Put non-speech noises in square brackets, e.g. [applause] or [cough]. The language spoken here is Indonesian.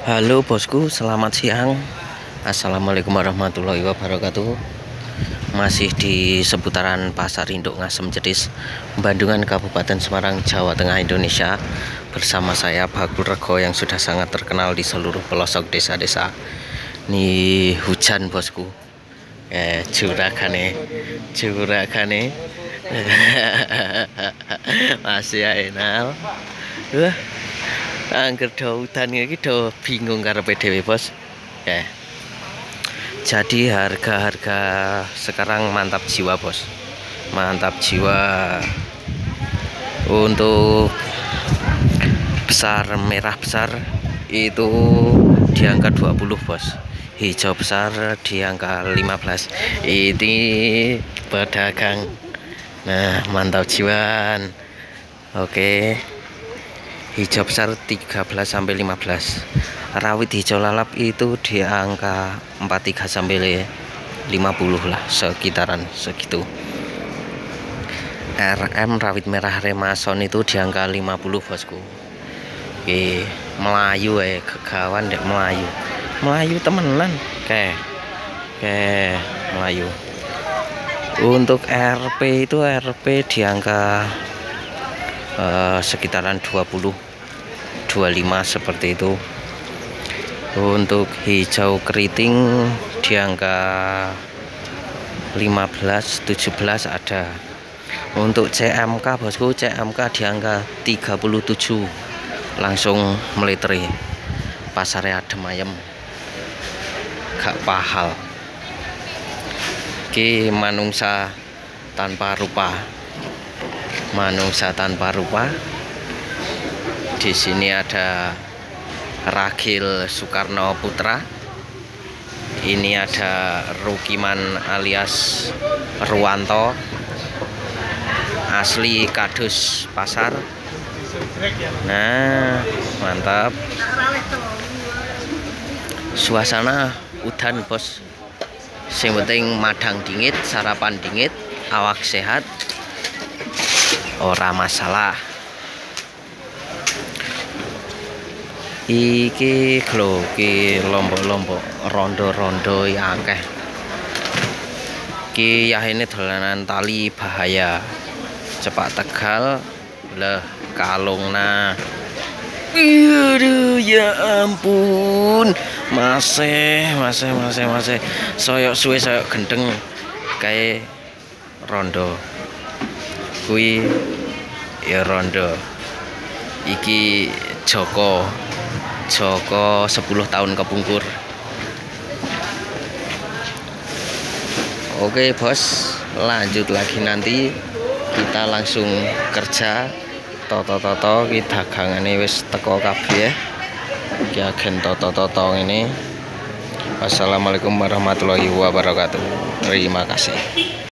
Halo bosku, selamat siang. Assalamualaikum warahmatullahi wabarakatuh. Masih di seputaran Pasar Induk Ngasem Jedis, Bandungan Kabupaten Semarang, Jawa Tengah, Indonesia. Bersama saya Bagul Rego yang sudah sangat terkenal di seluruh pelosok desa-desa. Ini hujan bosku. Eh, curagane, curagane. [laughs] Masih enak. Wah, angker do udan iki do bingung karepe dhewe bos. Ya. Jadi harga-harga sekarang mantap jiwa bos. Mantap jiwa untuk besar merah besar itu di angka 20 bos. Hijau besar di angka 15 ini pedagang. Nah mantap jiwa oke. okay hijau besar 13 sampai 15 rawit hijau lalap itu di angka 43 sampai 50 lah sekitaran segitu. RM rawit merah remason itu di angka 50 bosku. Oke, Melayu eh kegawan dek Melayu. Melayu temenan oke oke Melayu. Untuk RP itu RP di angka uh, sekitaran 20 25 seperti itu. Untuk hijau keriting di angka 15 17 ada. Untuk CMK bosku CMK di angka 37 langsung meliteri pasarnya adem ayem. Gak pahal. Ki manungsa tanpa rupa. Manungsa tanpa rupa di sini ada Ragil Soekarno Putra. Ini ada Rukiman alias Ruwanto asli Kadus Pasar. Nah mantap. Suasana udan bos. Yang penting madang dingin sarapan dingin awak sehat. Ora masalah iki lho iki lombok-lombok rondo-rondo ya akeh. Iki ini dolanan tali bahaya. Cepat tegal leh kalung nah Aduh ya ampun. Masih masih masih masih. Soyok suwe soyok gendeng. Kayak rondo. Kui ya rondo. Iki Joko Joko 10 tahun kepungkur. Oke bos. Lanjut lagi nanti. Kita langsung kerja. Toto-toto kita dagangane wis teko kabeh ya. Agen toto-toto ini Wassalamualaikum warahmatullahi wabarakatuh. Terima kasih